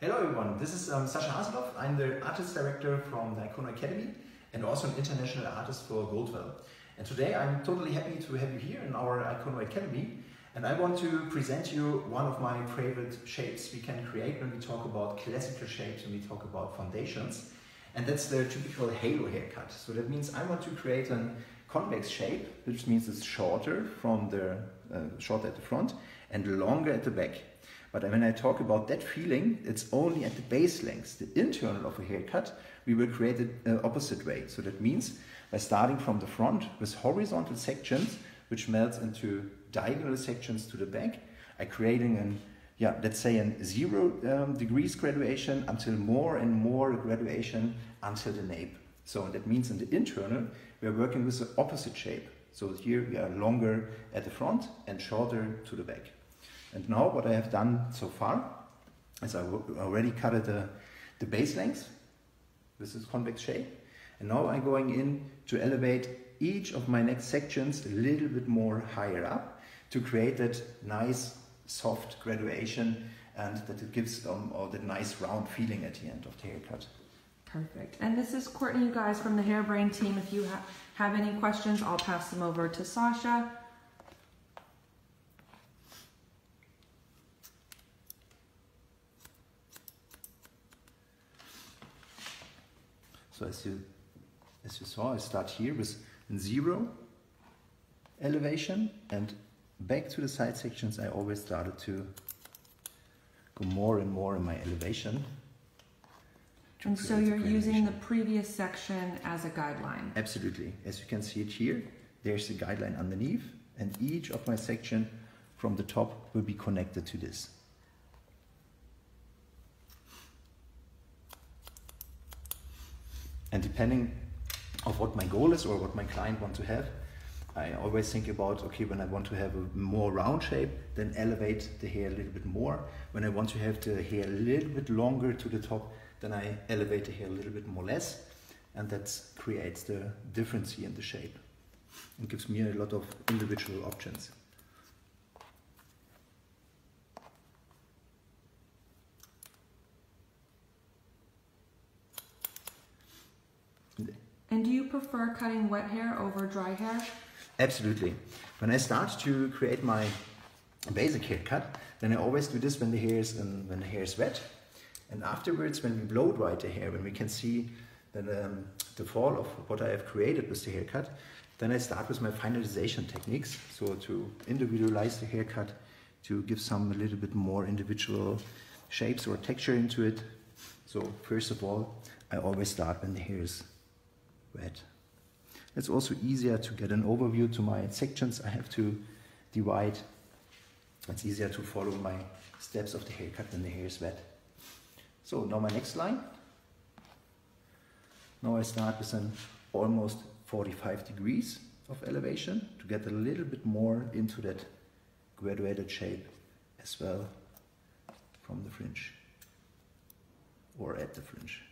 Hello everyone, this is um, Sascha Haselhoff. I'm the artist director from the Icono Academy and also an international artist for Goldwell. And today I'm totally happy to have you here in our Icono Academy and I want to present you one of my favorite shapes we can create when we talk about classical shapes, when we talk about foundations. And that's the typical halo haircut. So that means I want to create a convex shape, which means it's shorter from the uh, shorter at the front and longer at the back. But when I talk about that feeling, it's only at the base length, the internal of a haircut, we will create it uh, opposite way. So that means by starting from the front with horizontal sections, which melts into diagonal sections to the back, I creating an yeah, let's say a zero um, degrees graduation until more and more graduation until the nape. So that means in the internal, we are working with the opposite shape. So here we are longer at the front and shorter to the back. And now what I have done so far is I already cut the, uh, the base length This is convex shape. And now I'm going in to elevate each of my next sections a little bit more higher up to create that nice soft graduation and that it gives them all that nice round feeling at the end of the haircut. Perfect. And this is Courtney, you guys, from the Hairbrain team. If you ha have any questions, I'll pass them over to Sascha. So as you, as you saw, I start here with zero elevation and back to the side sections I always started to go more and more in my elevation. And so you're using the previous section as a guideline? Absolutely. As you can see it here, there's the guideline underneath and each of my section from the top will be connected to this. And depending of what my goal is or what my client want to have, I always think about, okay, when I want to have a more round shape, then elevate the hair a little bit more. When I want to have the hair a little bit longer to the top, then I elevate the hair a little bit more less. And that creates the difference here in the shape. It gives me a lot of individual options. And do you prefer cutting wet hair over dry hair? Absolutely. When I start to create my basic haircut, then I always do this when the hair is in, when the hair is wet. And afterwards, when we blow dry the hair, when we can see that, um, the fall of what I have created with the haircut, then I start with my finalization techniques. So to individualize the haircut, to give some a little bit more individual shapes or texture into it. So first of all, I always start when the hair is wet. It's also easier to get an overview to my sections I have to divide. It's easier to follow my steps of the haircut when the hair is wet. So now my next line. Now I start with an almost 45 degrees of elevation to get a little bit more into that graduated shape as well from the fringe or at the fringe.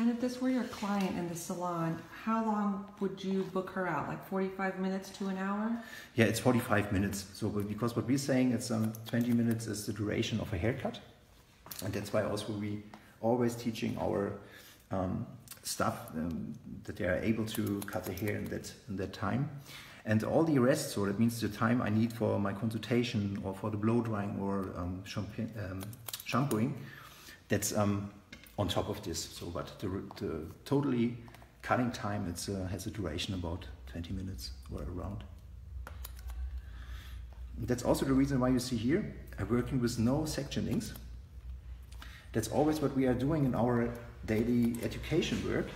And if this were your client in the salon, how long would you book her out? Like 45 minutes to an hour? Yeah, it's 45 minutes. So because what we're saying, it's um, 20 minutes is the duration of a haircut. And that's why also we always teaching our um, staff um, that they are able to cut the hair in that, in that time. And all the rest, so that means the time I need for my consultation or for the blow drying or um, um shampooing, that's um, on top of this. So, but the, the totally cutting time it's, uh, has a duration about 20 minutes or around. That's also the reason why you see here, I'm working with no sectionings. That's always what we are doing in our daily education work,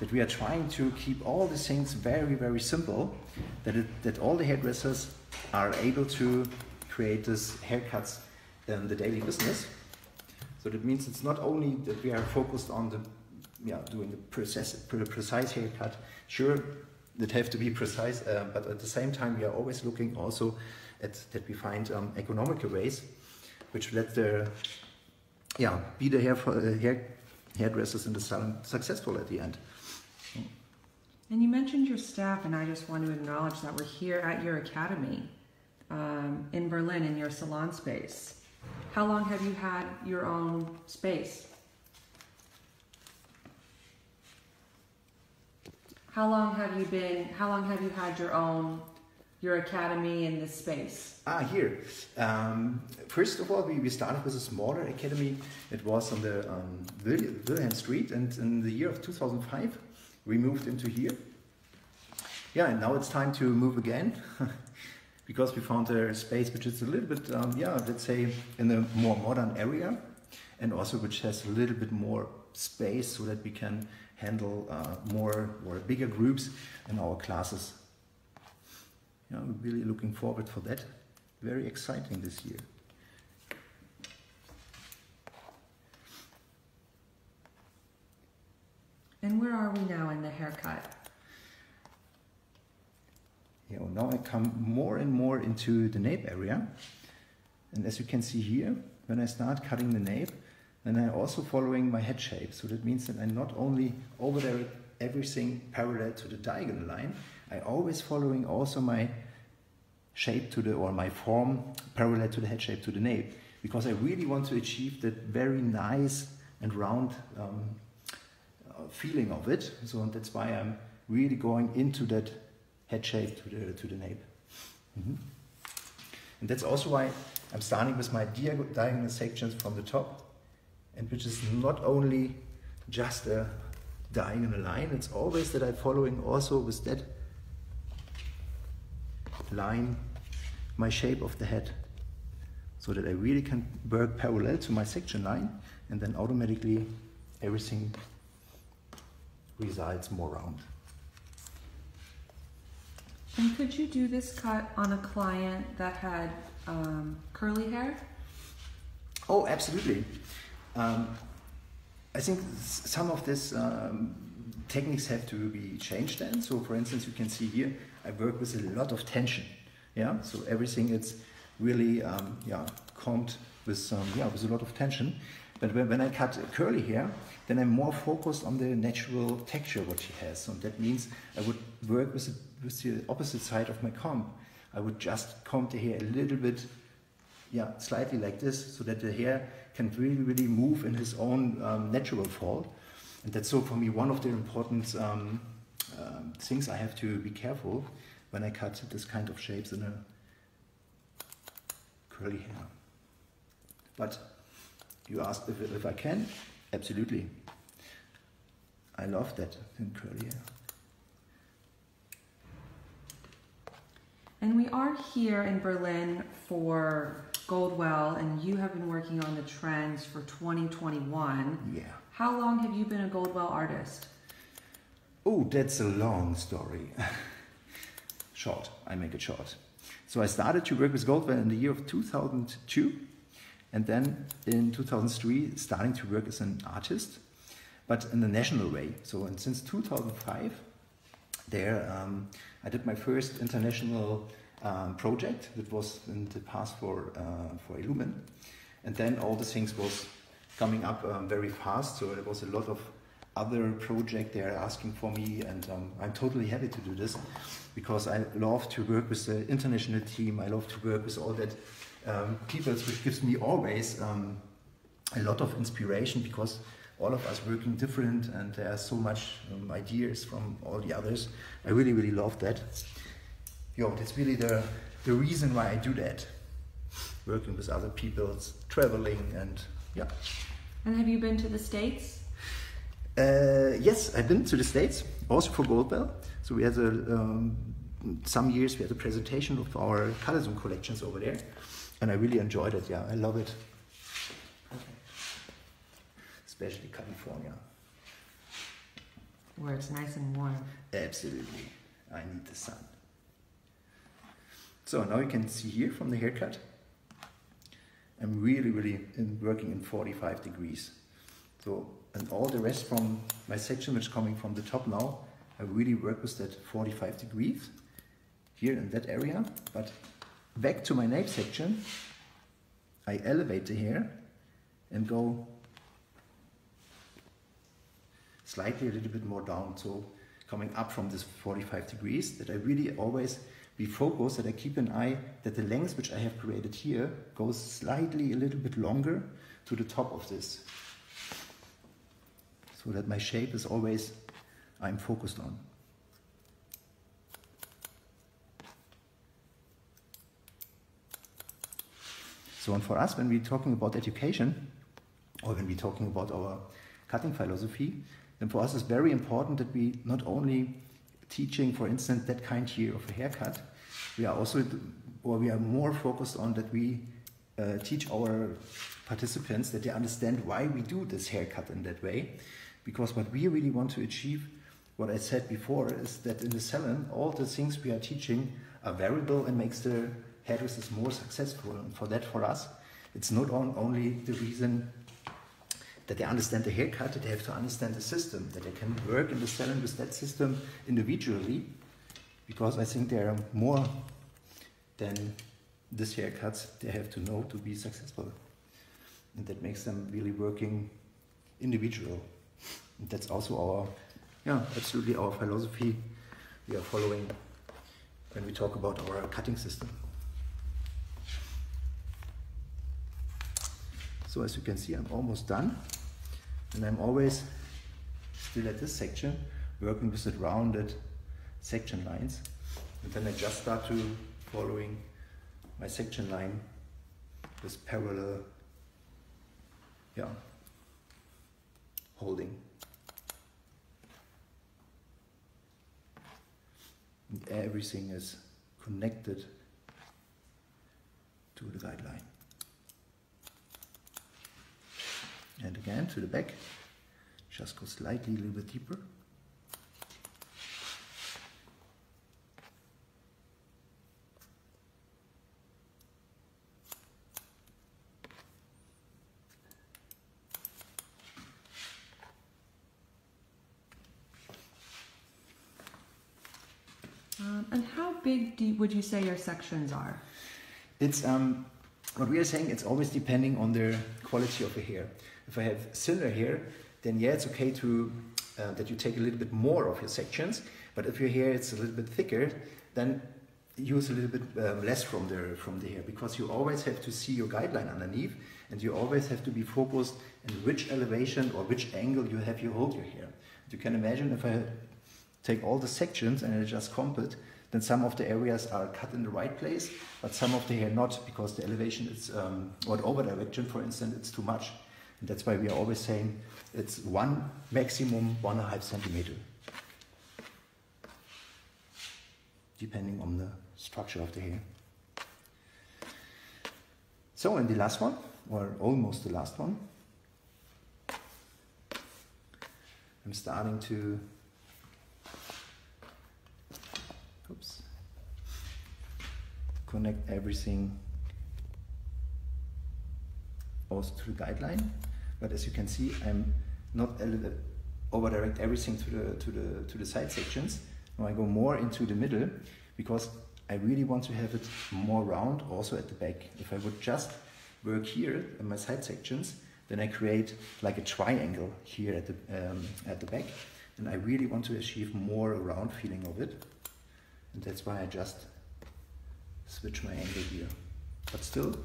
that we are trying to keep all the things very, very simple, that, it, that all the hairdressers are able to create these haircuts in the daily business. So that means it's not only that we are focused on the yeah, doing the precise, precise haircut. Sure, that have to be precise, uh, but at the same time, we are always looking also at that we find um, economical ways, which let the yeah be the hair, uh, hair hairdressers in the salon successful at the end. And you mentioned your staff, and I just want to acknowledge that we're here at your academy um, in Berlin in your salon space. How long have you had your own space? How long have you been? How long have you had your own your academy in this space? Ah, here. Um, first of all, we, we started with a smaller academy. It was on the um, Wilhelm Street, and in the year of 2005, we moved into here. Yeah, and now it's time to move again because we found a space which is a little bit, um, yeah, let's say, in a more modern area, and also which has a little bit more space so that we can handle uh, more or bigger groups in our classes. Yeah, we're really looking forward for that. Very exciting this year. And where are we now in the haircut? Yeah, well, now I come more and more into the nape area. And as you can see here, when I start cutting the nape, then I'm also following my head shape. So that means that I'm not only over there everything parallel to the diagonal line, I always following also my shape to the or my form parallel to the head shape to the nape because I really want to achieve that very nice and round um, uh, feeling of it. So that's why I'm really going into that head shape to the to the nape. Mhm. And that's also why I'm starting with my diagonal sections from the top, and which is not only just a diagonal line. It's always that I'm following also with that line my shape of the head so that I really can work parallel to my section line and then automatically everything resides more round. And could you do this cut on a client that had um, curly hair? Oh, absolutely. Um, I think some of these um, techniques have to be changed then. So, for instance, you can see here, I work with a lot of tension. Yeah, so everything is really um, yeah combed with um, yeah with a lot of tension. But when, when I cut curly hair, then I'm more focused on the natural texture what she has. So that means I would work with the, with the opposite side of my comb. I would just comb the hair a little bit yeah, slightly like this, so that the hair can really, really move in his own um, natural fall. And that's so for me one of the important um, um, things I have to be careful when I cut this kind of shapes in a curly hair. But you asked if, if I can, absolutely. I love that in curly hair. And we are here in Berlin for Goldwell, and you have been working on the trends for 2021. Yeah. How long have you been a Goldwell artist? Oh, that's a long story. short, I make it short. So I started to work with Goldwell in the year of 2002, and then in 2003, starting to work as an artist, but in a national way. So and since 2005, there um, I did my first international um, project that was in the past for uh, for Elumen, and then all the things was coming up um, very fast. So there was a lot of other project they are asking for me, and um, I'm totally happy to do this because I love to work with the international team. I love to work with all that um, people, which gives me always um, a lot of inspiration because all of us working different and there are so much um, ideas from all the others. I really, really love that. Yo, that's really the, the reason why I do that. Working with other people, traveling, and yeah. And have you been to the States? Uh, yes, I've been to the States, also for Goldwell. So we had a, um, some years we had a presentation of our Color Zoom collections over there, and I really enjoyed it. Yeah, I love it. Especially California. Where it's nice and warm. Absolutely. I need the sun. So now you can see here from the haircut, I'm really, really in, working in 45 degrees. So, and all the rest from my section, which is coming from the top now, I really work with that 45 degrees here in that area. But back to my nape section, I elevate the hair and go slightly a little bit more down. So coming up from this 45 degrees, that I really always be focused, that I keep an eye that the length which I have created here goes slightly a little bit longer to the top of this. So that my shape is always I'm focused on. So, and for us, when we're talking about education, or when we're talking about our cutting philosophy, then for us it's very important that we not only teaching, for instance, that kind here of a haircut, we are also, or we are more focused on that we uh, teach our participants that they understand why we do this haircut in that way. Because what we really want to achieve, what I said before, is that in the salon, all the things we are teaching are variable and makes the Harris is more successful. And for that, for us, it's not on, only the reason that they understand the haircut, that they have to understand the system, that they can work in the salon with that system individually, because I think there are more than this haircuts they have to know to be successful. And that makes them really working individual. And that's also our, yeah, absolutely our philosophy we are following when we talk about our cutting system. So as you can see, I'm almost done. And I'm always still at this section, working with the rounded section lines. And then I just start to following my section line with parallel, yeah, holding. And everything is connected to the guideline. And again to the back, just go slightly a little bit deeper. Um, and how big do you, would you say your sections are? It's um, what we are saying. It's always depending on the quality of the hair. If I have thinner hair, then yeah, it's okay to uh, that you take a little bit more of your sections. But if your hair is a little bit thicker, then use a little bit um, less from the from the hair because you always have to see your guideline underneath, and you always have to be focused in which elevation or which angle you have you hold your hair. You can imagine if I take all the sections and I just comp it, then some of the areas are cut in the right place, but some of the hair not because the elevation is um, or over direction, for instance, it's too much. And that's why we are always saying it's one maximum one and a half centimeter, depending on the structure of the hair. So, and the last one, or almost the last one, I'm starting to oops, connect everything also to the guideline. But as you can see, I'm not over direct everything to the to the to the side sections. Now I go more into the middle because I really want to have it more round also at the back. If I would just work here in my side sections, then I create like a triangle here at the um, at the back, and I really want to achieve more round feeling of it, and that's why I just switch my angle here. But still,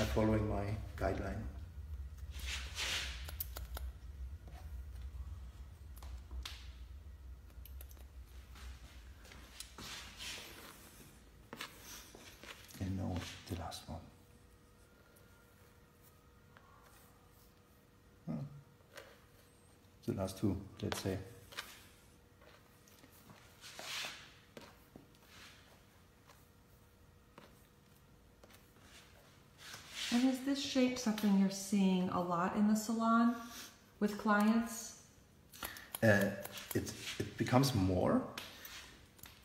I'm following my guideline. And now the last one. Hmm. The last two, let's say. And shape something you're seeing a lot in the salon with clients? Uh, it, it becomes more,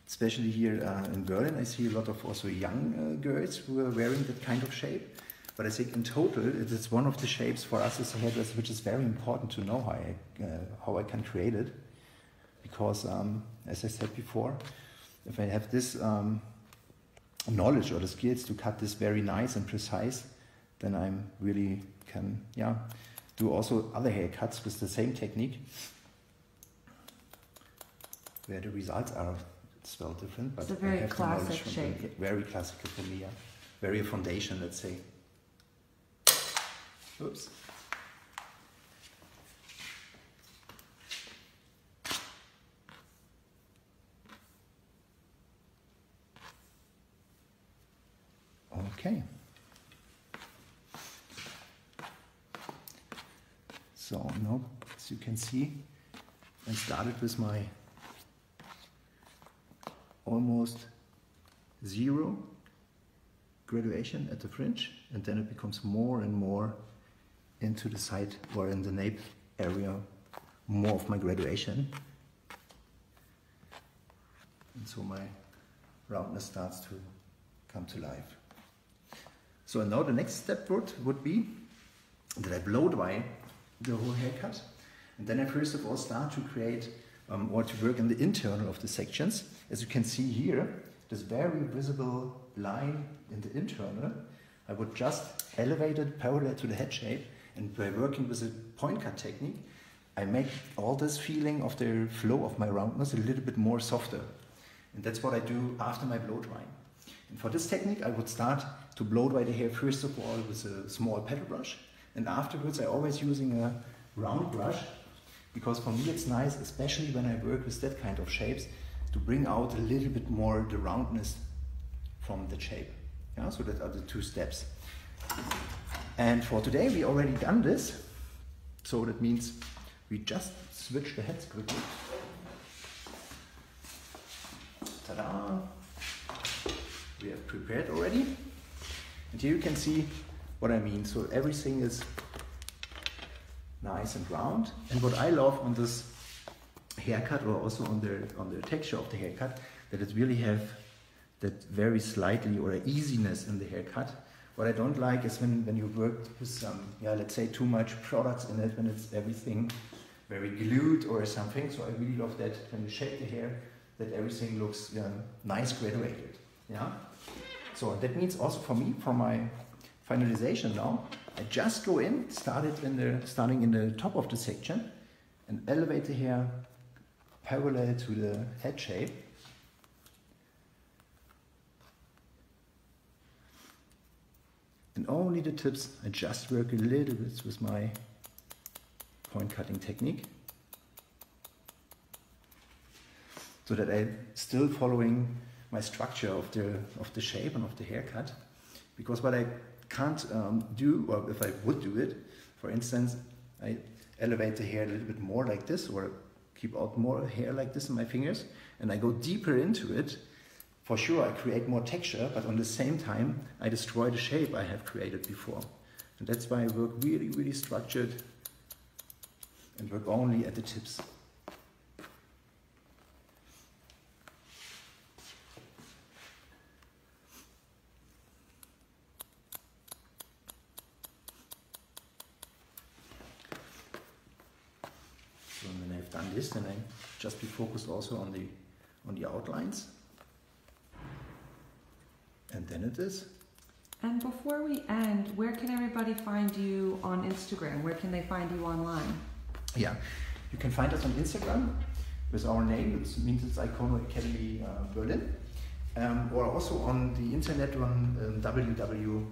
especially here uh, in Berlin. I see a lot of also young uh, girls who are wearing that kind of shape. But I think in total, it is one of the shapes for us as a hairdresser, which is very important to know how I, uh, how I can create it. Because, um, as I said before, if I have this um, knowledge or the skills to cut this very nice and precise, then I'm really can yeah do also other haircuts with the same technique. where the results are still different. But it's a very classic shape. very classical for me, yeah. Very foundation, let's say. Oops. Okay. So now, as you can see, I started with my almost zero graduation at the fringe and then it becomes more and more into the side or in the nape area more of my graduation and so my roundness starts to come to life. So now the next step would, would be that I blow dry the whole haircut and then I first of all start to create um, or to work in the internal of the sections. As you can see here, this very visible line in the internal, I would just elevate it parallel to the head shape and by working with a point cut technique, I make all this feeling of the flow of my roundness a little bit more softer. And that's what I do after my blow drying. And for this technique, I would start to blow dry the hair first of all with a small paddle brush. And afterwards, I always using a round brush because for me it's nice, especially when I work with that kind of shapes, to bring out a little bit more the roundness from the shape. Yeah, so that are the two steps. And for today we already done this. So that means we just switch the heads quickly. Ta-da! We have prepared already. And here you can see what I mean. So everything is nice and round. And what I love on this haircut or also on the on the texture of the haircut that it really have that very slightly or easiness in the haircut. What I don't like is when, when you work with some, yeah, let's say too much products in it, when it's everything very glued or something. So I really love that when you shape the hair, that everything looks nice graduated. Yeah. So that means also for me, for my finalization now, I just go in, started in the, starting in the top of the section and elevate the hair parallel to the head shape. And only the tips, I just work a little bit with my point cutting technique. So that I'm still following my structure of the, of the shape and of the haircut. Because what I can't um, do, or if I would do it, for instance, I elevate the hair a little bit more like this, or keep out more hair like this in my fingers, and I go deeper into it, for sure I create more texture, but on the same time I destroy the shape I have created before. And that's why I work really, really structured and work only at the tips. I just be focused also on the on the outlines. And then it is. And before we end, where can everybody find you on Instagram? Where can they find you online? Yeah, you can find us on Instagram with our name. It means it's Icono Academy uh, Berlin. Um, or also on the internet on um, www.icono.de.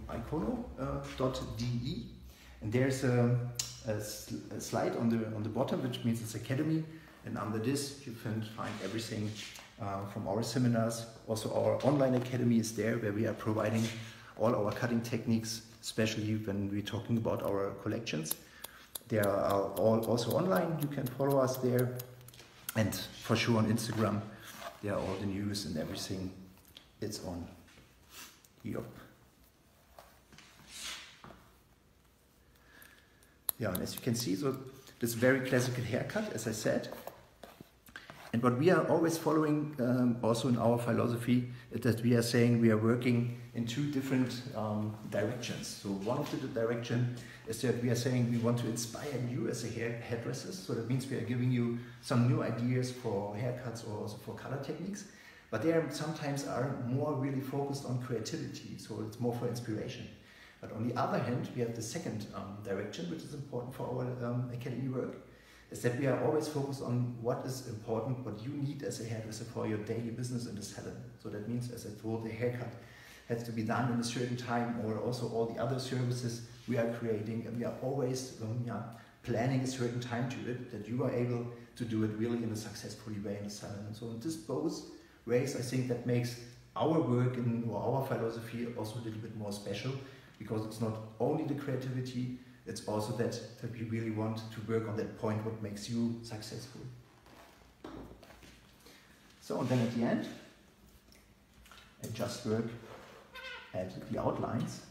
And there's a, a, sl a, slide on the on the bottom, which means it's Academy. And under this, you can find everything uh, from our seminars. Also, our online academy is there, where we are providing all our cutting techniques, especially when we're talking about our collections. They are all also online. You can follow us there, and for sure on Instagram, there are all the news and everything. It's on. Yep. Yeah, and as you can see, so this very classical haircut, as I said. And what we are always following, um, also in our philosophy, is that we are saying we are working in two different um, directions. So one of the direction is that we are saying we want to inspire you as a hair hairdresser. So that means we are giving you some new ideas for haircuts or also for color techniques. But they are sometimes are more really focused on creativity. So it's more for inspiration. But on the other hand, we have the second um, direction, which is important for our um, academy work. Is that we are always focused on what is important, what you need as a hairdresser for your daily business in the salon. So that means, as I told, the haircut has to be done in a certain time, or also all the other services we are creating, and we are always um, yeah, planning a certain time to it that you are able to do it really in a successful way in the salon. And so in this both ways, I think that makes our work and our philosophy also a little bit more special because it's not only the creativity, it's also that, that we really want to work on that point what makes you successful. So, and then at the end, I just work at the outlines.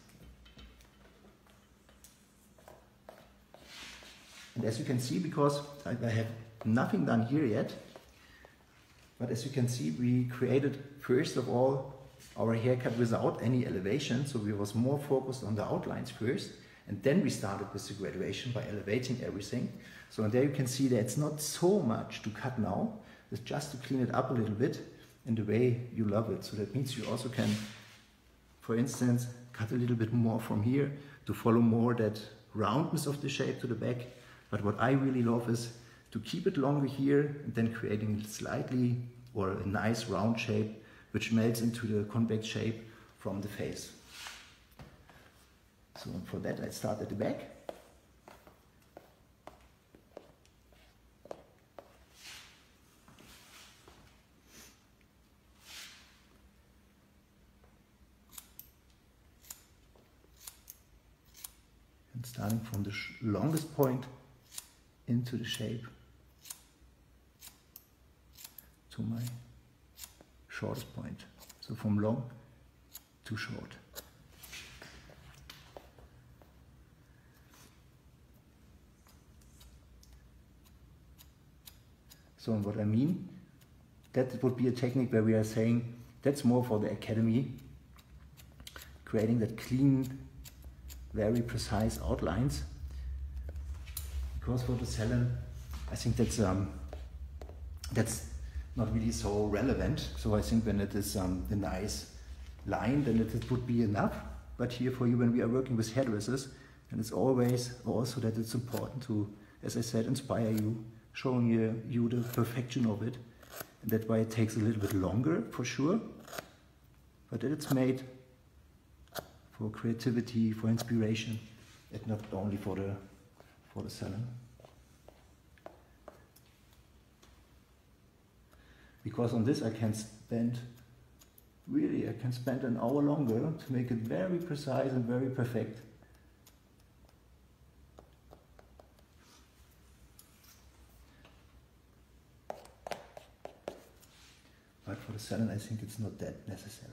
And as you can see, because I have nothing done here yet, but as you can see, we created first of all our haircut without any elevation, so we was more focused on the outlines first, and then we started with the graduation by elevating everything. So there you can see that it's not so much to cut now, it's just to clean it up a little bit in the way you love it. So that means you also can, for instance, cut a little bit more from here to follow more that roundness of the shape to the back. But what I really love is to keep it longer here and then creating slightly or a nice round shape which melts into the convex shape from the face. So for that I start at the back. And starting from the longest point into the shape to my shortest point. So from long to short. So what I mean, that would be a technique where we are saying that's more for the academy, creating that clean, very precise outlines. Because for the salon, I think that's um, that's not really so relevant. So I think when it is um, a nice line, then it, would be enough. But here for you, when we are working with hairdressers, and it's always also that it's important to, as I said, inspire you, showing you, you the perfection of it. And that's why it takes a little bit longer, for sure. But it's made for creativity, for inspiration, and not only for the, for the salon. because on this I can spend really I can spend an hour longer to make it very precise and very perfect. The I think it's not that necessary.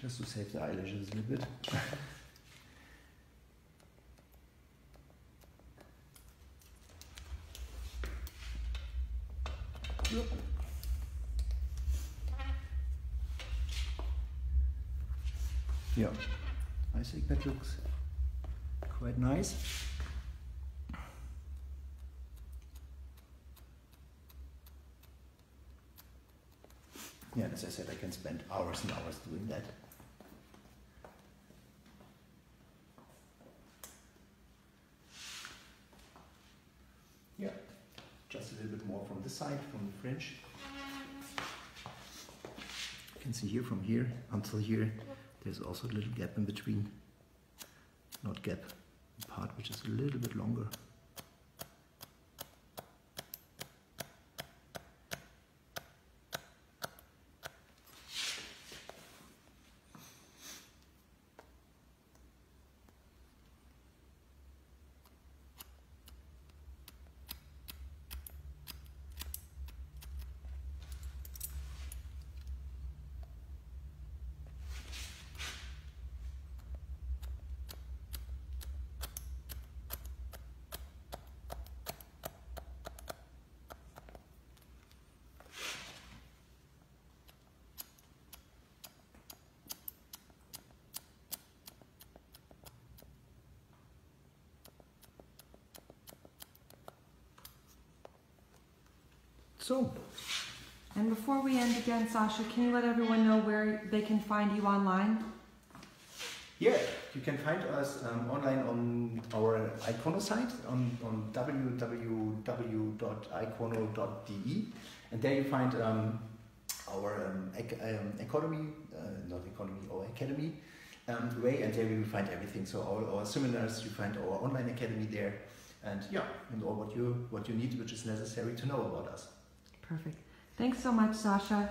Just to save the eyelashes a little bit. Yeah, I think that looks quite nice. Yeah, as I said, I can spend hours and hours doing that. Side from the fringe. You can see here from here until here, there's also a little gap in between. Not gap, part which is a little bit longer. So, And before we end again, Sascha, can you let everyone know where they can find you online? yeah, you can find us um, online on our Icono site on, on www.icono.de, and there you find um, our um, ac- um, economy, uh, not economy, or academy um, way, and there you will find everything. So all our seminars, you find our online academy there, and yeah, and all what you what you need, which is necessary to know about us. Perfect. Thanks so much, Sascha.